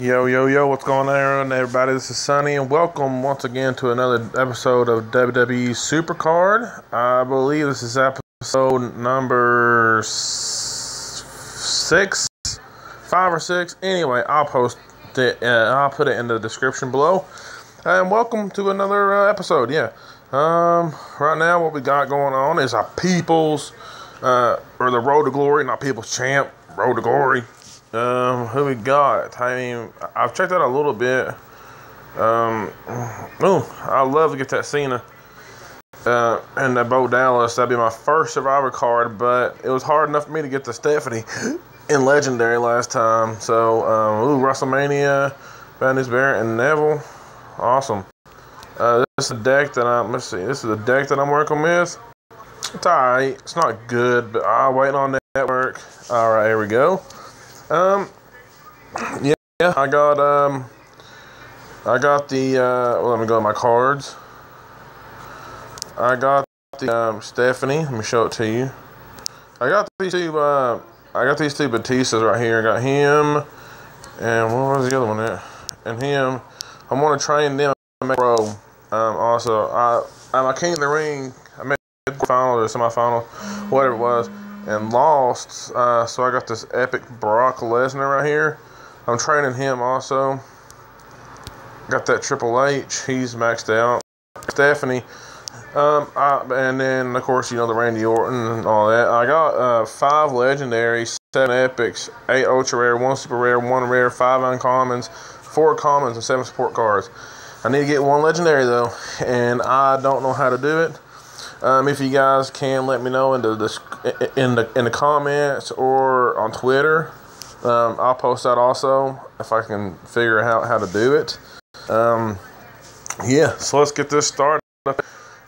Yo, yo, yo, what's going on, everybody? This is Sonny, and welcome once again to another episode of WWE Supercard. I believe this is episode number six, five or six. Anyway, I'll post it, uh, I'll put it in the description below. And welcome to another uh, episode, yeah. Um, right now, what we got going on is our People's, uh, or the Road to Glory, not People's Champ, Road to Glory. Um, who we got? I mean, I've checked out a little bit. Um, oh, I love to get that Cena. Uh, and that Bo Dallas, that'd be my first Survivor card, but it was hard enough for me to get the Stephanie in Legendary last time. So, um, ooh, WrestleMania, Bad News Barrett, and Neville. Awesome. Uh, this is a deck that I'm, let's see, this is a deck that I'm working with. It's alright. It's not good, but I'm waiting on network. Alright, here we go. Um, yeah, I got, um, I got the, uh, well, let me go to my cards. I got the, um, Stephanie. Let me show it to you. I got these two, uh, I got these two Batistas right here. I got him, and what was the other one there? And him. I want to train them to make pro. Um, also, I, I'm a King of the Ring. I made the final or semifinal, whatever it was and lost. Uh, so I got this epic Brock Lesnar right here. I'm training him also. Got that Triple H. He's maxed out. Stephanie. Um, I, and then of course you know the Randy Orton and all that. I got uh, five legendaries, seven epics, eight ultra rare, one super rare, one rare, five uncommons, four commons, and seven support cards. I need to get one legendary though, and I don't know how to do it. Um, if you guys can let me know in the in the in the comments or on Twitter, um, I'll post that also if I can figure out how to do it. Um, yeah, so let's get this started.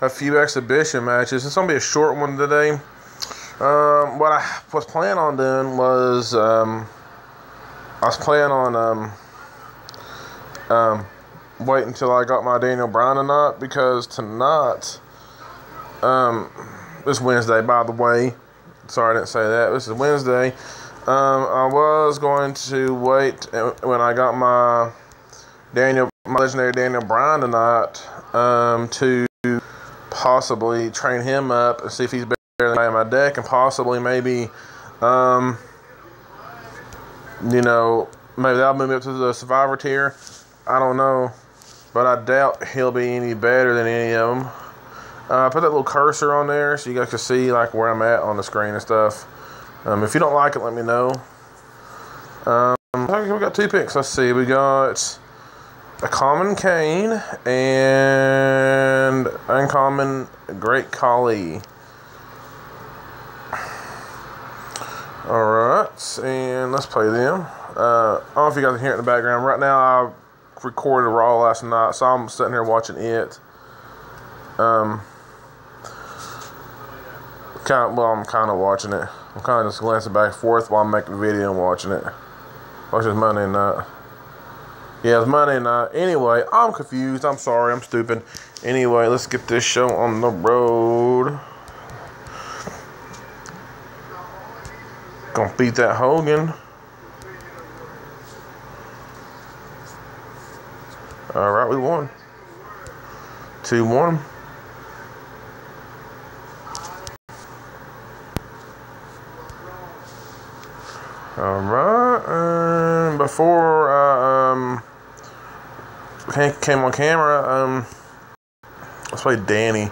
A few exhibition matches. It's gonna be a short one today. Um, what I was planning on doing was um, I was planning on um, um, wait until I got my Daniel Bryan or not because tonight um, this Wednesday, by the way. Sorry, I didn't say that. This is Wednesday. Um, I was going to wait when I got my Daniel, my legendary Daniel Bryan tonight, um, to possibly train him up and see if he's better than I my deck, and possibly maybe, um, you know, maybe that'll move up to the Survivor tier. I don't know, but I doubt he'll be any better than any of them. Uh, I put that little cursor on there so you guys can see like where I'm at on the screen and stuff. Um, if you don't like it, let me know. Um, we got two picks. Let's see. We got a common Kane and uncommon Great Khali. All right, and let's play them. Uh, I don't know if you guys can hear it in the background. Right now, I recorded Raw last night, so I'm sitting here watching it. Um, kind of, well, I'm kind of watching it. I'm kind of just glancing back and forth while I'm making the video and watching it. Watch this Monday night. Yeah, it's Monday night. Anyway, I'm confused. I'm sorry. I'm stupid. Anyway, let's get this show on the road. Gonna beat that Hogan. All right, we won. 2 1. All right. Um, before I um, came on camera, um, let's play Danny.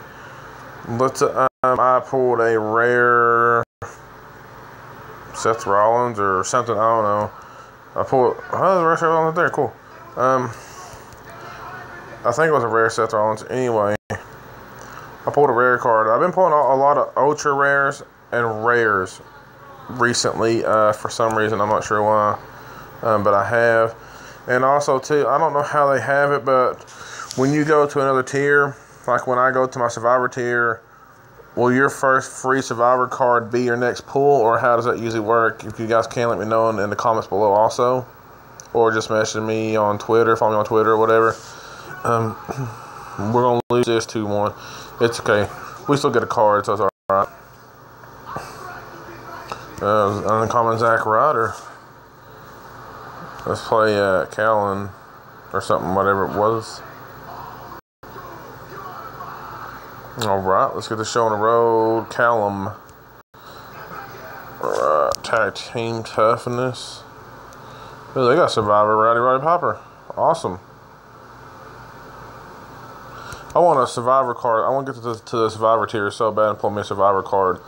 Let's. Um, I pulled a rare Seth Rollins or something. I don't know. I pulled. Oh, the rare Seth Rollins there. Cool. Um, I think it was a rare Seth Rollins. Anyway, I pulled a rare card. I've been pulling a lot of ultra rares and rares recently uh, for some reason. I'm not sure why, um, but I have. And also too, I don't know how they have it, but when you go to another tier, like when I go to my Survivor tier, will your first free Survivor card be your next pull, or how does that usually work? If you guys can, let me know in, in the comments below also, or just message me on Twitter, follow me on Twitter or whatever. Um, we're gonna lose this two one. It's okay. We still get a card, so it's all right. Uh, uncommon Zack Ryder. Let's play uh, Callan or something, whatever it was. All right, let's get the show on the road. Callum. All right, tag team toughness. Oh, they got Survivor Rowdy Roddy Piper. Awesome. I want a Survivor card. I want to get to the, to the Survivor tier so bad and pull me a Survivor card.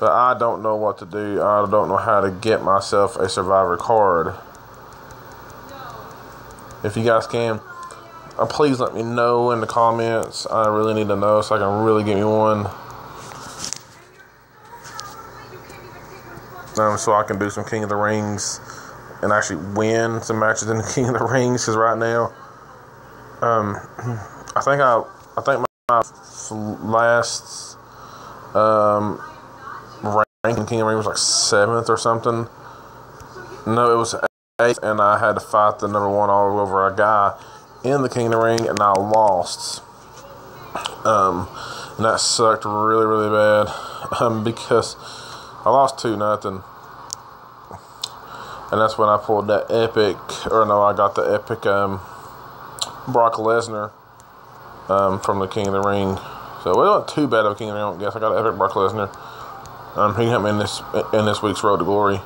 But I don't know what to do. I don't know how to get myself a Survivor card. If you guys can, uh, please let me know in the comments. I really need to know so I can really get me one. Um, so I can do some King of the Rings and actually win some matches in the King of the Rings. Because right now, um, I think I, I think my last um, rank in King of the Rings was like seventh or something. No, it was eighth, and I had to fight the number one all over a guy in the King of the Ring, and I lost. Um, and that sucked really, really bad um, because I lost two nothing. And that's when I pulled that epic, or no, I got the epic um, Brock Lesnar um, from the King of the Ring. So it wasn't too bad of a King of the Ring. I guess I got an epic Brock Lesnar. He helped me in this in this week's Road to Glory.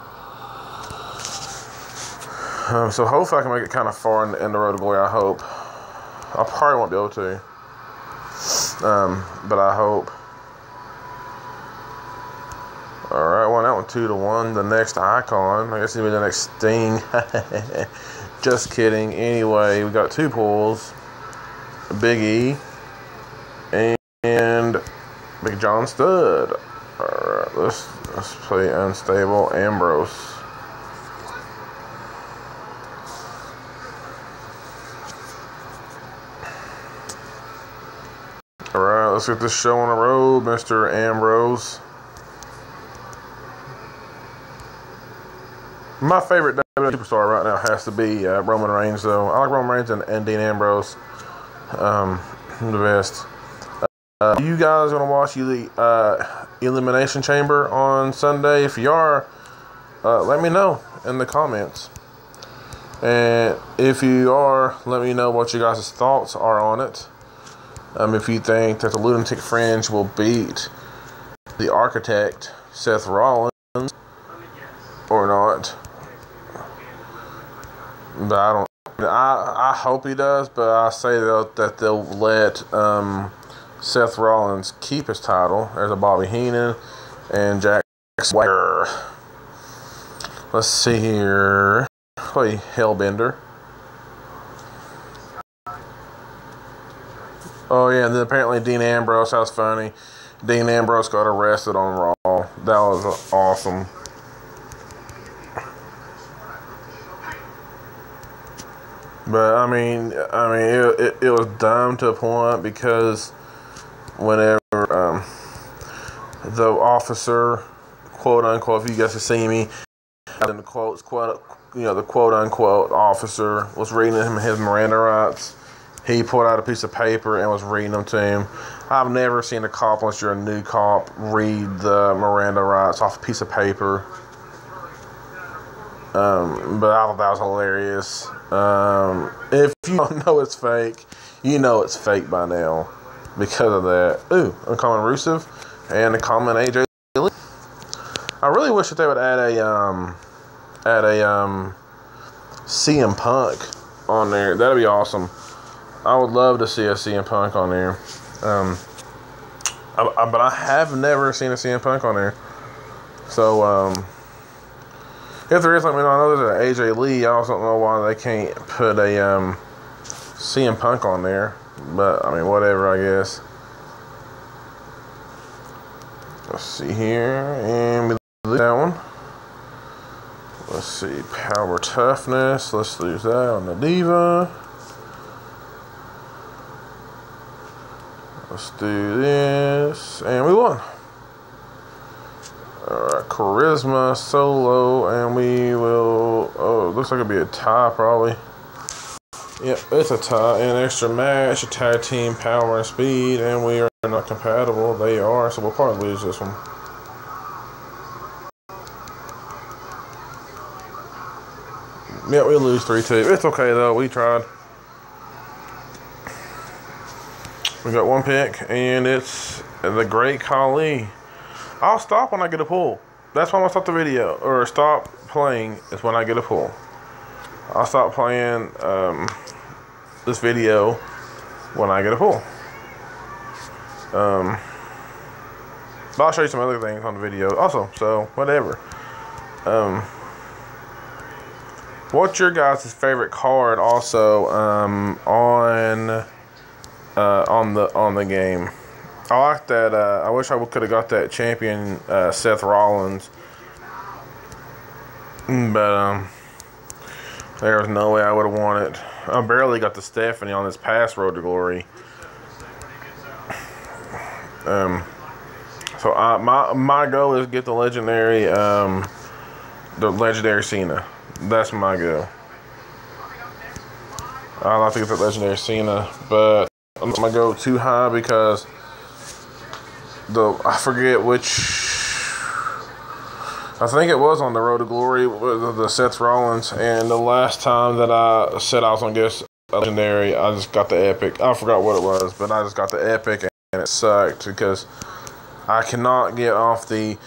Um, so hopefully I can make it kind of far in, in the road to glory. I hope. I probably won't be able to. Um, but I hope. All right, well that one two to one. The next icon, I guess it'll be the next Sting. Just kidding. Anyway, we got two pulls. Big E and Big John Studd. Let's let's play unstable Ambrose. Alright, let's get this show on the road, Mr. Ambrose. My favorite WWE superstar right now has to be uh, Roman Reigns, though. I like Roman Reigns and, and Dean Ambrose. Um, the best. Uh, you guys to watch the uh, Elimination Chamber on Sunday? If you are, uh, let me know in the comments. And if you are, let me know what you guys' thoughts are on it. Um, if you think that the Lunatic Fringe will beat the Architect, Seth Rollins, or not. But I don't. I, I hope he does, but I say that, that they'll let um, Seth Rollins keep his title. There's a Bobby Heenan and Jack Swagger. Let's see here. Play Hellbender. Oh yeah, and then apparently Dean Ambrose. That was funny. Dean Ambrose got arrested on Raw. That was awesome. But I mean, I mean, it, it, it was dumb to a point because whenever um, the officer, quote unquote, if you guys can see me, in the quotes, quote, you know, the quote unquote officer was reading him his Miranda rights. He pulled out a piece of paper and was reading them to him. I've never seen a cop, unless you're a new cop, read the Miranda rights off a piece of paper. Um, but I thought that was hilarious. Um, if you don't know it's fake, you know it's fake by now because of that. Ooh, uncommon Rusev and a common AJ Lee. I really wish that they would add a um, add a um, CM Punk on there. That'd be awesome. I would love to see a CM Punk on there. Um, I, I, but I have never seen a CM Punk on there. So, um, if there is, let me know. I know there's an AJ Lee. I also don't know why they can't put a um, CM Punk on there. But, I mean, whatever, I guess. Let's see here. And we lose that one. Let's see. Power toughness. Let's lose that on the Diva. Let's do this. And we won. Alright, charisma, solo, and we will. Oh, looks like it'll be a tie probably. Yep, it's a tie. An extra match, a tag team, power and speed, and we are not compatible. They are, so we'll probably lose this one. Yeah, we lose 3 2. It's okay, though. We tried. We got one pick, and it's the Great Khali. I'll stop when I get a pull. That's going to stop the video, or stop playing is when I get a pull. I'll stop playing um, this video when I get a pool. Um, but I'll show you some other things on the video also, so whatever. Um, what's your guys' favorite card also um, on uh, on the on the game. I like that. Uh, I wish I could have got that champion uh, Seth Rollins, but um, there was no way I would have won it. I barely got the Stephanie on this past Road to Glory. Um, so I, my my goal is get the legendary um, the legendary Cena. That's my goal. I like to get the legendary Cena, but I'm not gonna go too high because the I forget which. I think it was on the Road to Glory with the Seth Rollins, and the last time that I said I was a legendary, I just got the epic. I forgot what it was, but I just got the epic, and it sucked because I cannot get off the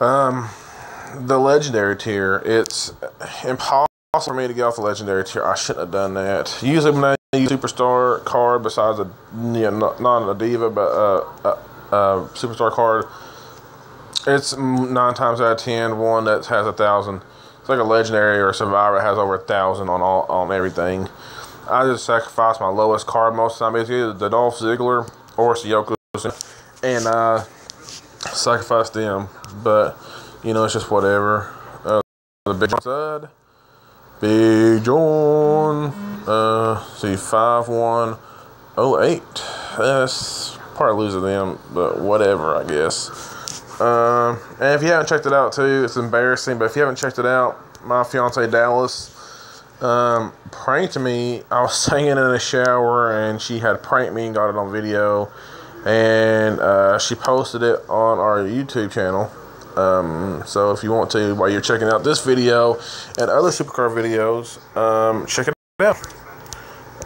um the legendary tier. It's impossible for me to get off the legendary tier. I shouldn't have done that. Usually when I use superstar card besides a you know, not a diva but a, a, a superstar card, it's nine times out of ten one that has a thousand. It's like a legendary or a survivor has over a thousand on all on everything. I just sacrifice my lowest card most of the time. It's either the Dolph Ziggler or Yoko, and uh, sacrifice them. But you know, it's just whatever. Uh, the big side. Big John. Uh, see, 5108. That's probably losing them, but whatever, I guess. Um, and if you haven't checked it out, too, it's embarrassing, but if you haven't checked it out, my fiance Dallas um, pranked me. I was singing in the shower, and she had pranked me and got it on video. And uh, she posted it on our YouTube channel. Um, so if you want to, while you're checking out this video and other Supercard videos, um, check it out.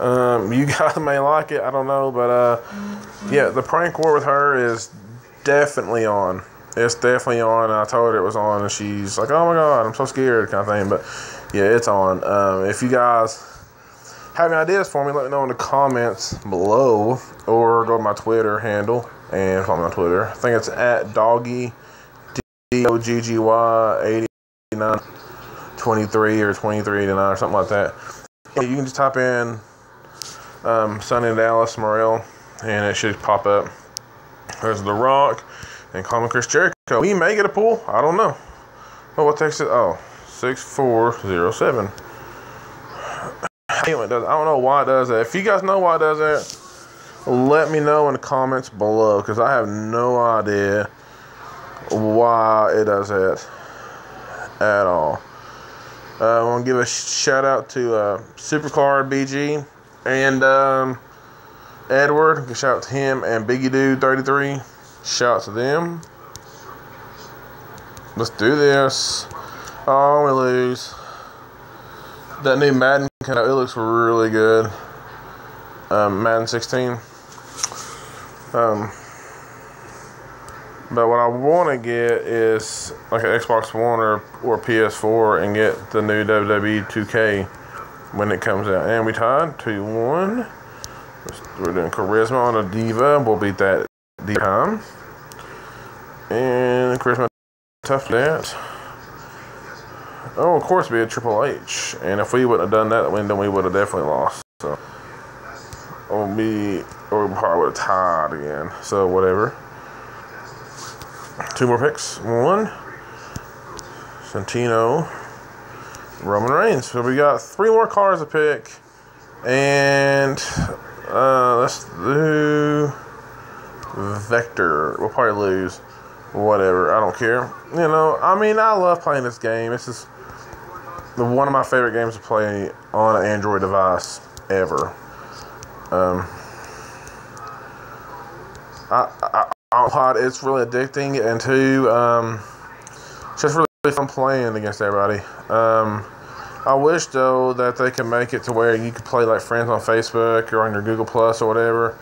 Um, you guys may like it, I don't know, but uh, yeah, the prank war with her is definitely on. It's definitely on. I told her it was on, and she's like, "Oh my god, I'm so scared," kind of thing. But yeah, it's on. Um, if you guys have any ideas for me, let me know in the comments below, or go to my Twitter handle and follow me on Twitter. I think it's at doggy O G G Y 89 23 or 2389 or something like that. You can just type in um, Sonny Dallas Morrell and it should pop up. There's The Rock and Common Chris Jericho. We may get a pull. I don't know. Oh, what text it? Oh, 6407. I don't know why it does that. If you guys know why it does that, let me know in the comments below because I have no idea why it does that at all. Uh, I want to give a shout out to uh, Supercard BG and um, Edward. Shout out to him and Biggie Dude 33. Shout out to them. Let's do this. Oh, we lose. That new Madden, it looks really good. Um, Madden 16. Um, but what I want to get is like an Xbox One or, or PS4 and get the new WWE 2K when it comes out. And we tied 2 1. We're doing Charisma on a Diva. We'll beat that D time. And Charisma tough that. Oh, of course, we had Triple H. And if we wouldn't have done that win, then we would have definitely lost. So, or we, or we probably would have tied again. So, whatever. Two more picks. One, Santino, Roman Reigns. So we got three more cars to pick. And uh, let's do Vector. We'll probably lose. Whatever. I don't care. You know, I mean, I love playing this game. This is the one of my favorite games to play on an Android device ever. Um, I, I hot. It's really addicting, and two, um, it's just really fun playing against everybody. Um, I wish though that they could make it to where you could play like friends on Facebook or on your Google Plus or whatever.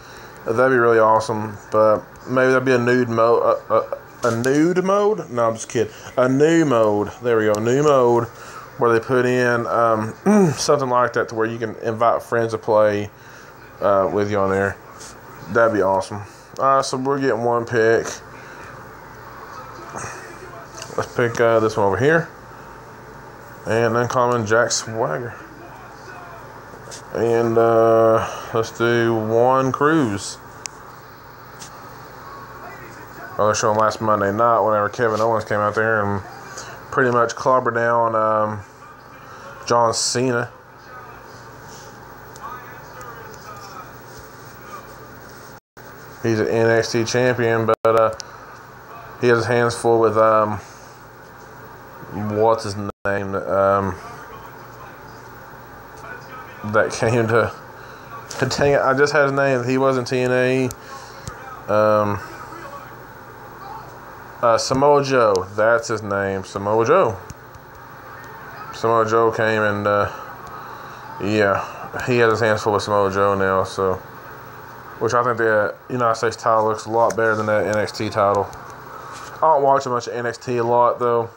That'd be really awesome. But maybe that'd be a nude mode. A, a, a nude mode? No, I'm just kidding. A new mode. There we go. A new mode where they put in um, something like that to where you can invite friends to play uh, with you on there. That'd be awesome. All right, so we're getting one pick. Let's pick uh, this one over here. And uncommon Jack Swagger. And uh, let's do one cruise. I was showing last Monday night whenever Kevin Owens came out there and pretty much clobbered down um, John Cena. He's an NXT champion, but uh, he has his hands full with um, what's his name? Um, that came to. Dang it, I just had his name. He wasn't TNA. Um, uh, Samoa Joe. That's his name. Samoa Joe. Samoa Joe came and, uh, yeah, he has his hands full with Samoa Joe now. So, which I think the United States title looks a lot better than that NXT title. I don't watch a bunch of NXT a lot though.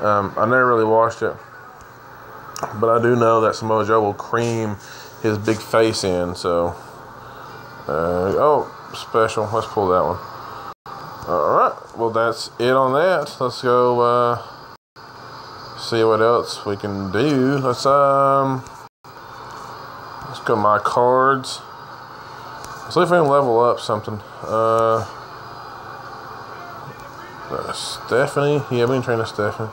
Um, I never really watched it, but I do know that Samoa Joe will cream his big face in. So, uh, oh, special. Let's pull that one. All right. Well, that's it on that. Let's go uh, see what else we can do. Let's um, let's go my cards. Let's see if we can level up something. Uh, uh Stephanie. Yeah, we can train a Stephanie.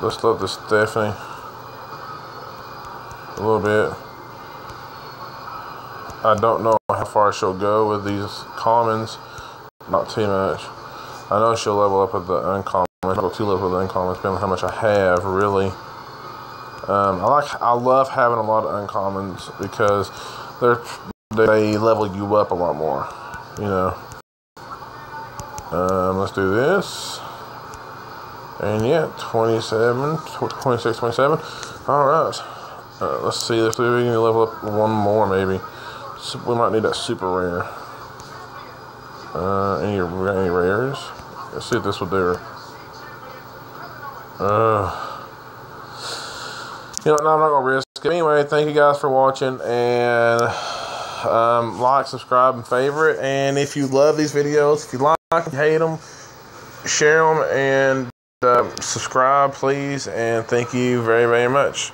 Let's look the Stephanie a little bit. I don't know how far she'll go with these commons. Not too much. I know she'll level up with the uncommon. Go two level with the uncommon, depending on how much I have, really. Um, I like, I love having a lot of uncommons because they're they level you up a lot more. You know. Um, let's do this. And yeah, 27, 26, 27. All right. Uh, let's see if we can level up one more, maybe. We might need that super rare. Uh, any, any rares? Let's see if this will do. Uh, you know, no, I'm not going to risk it. Anyway, thank you guys for watching. And um, like, subscribe, and favorite. And if you love these videos, if you like them, hate them, share them, and uh, subscribe, please. And thank you very, very much.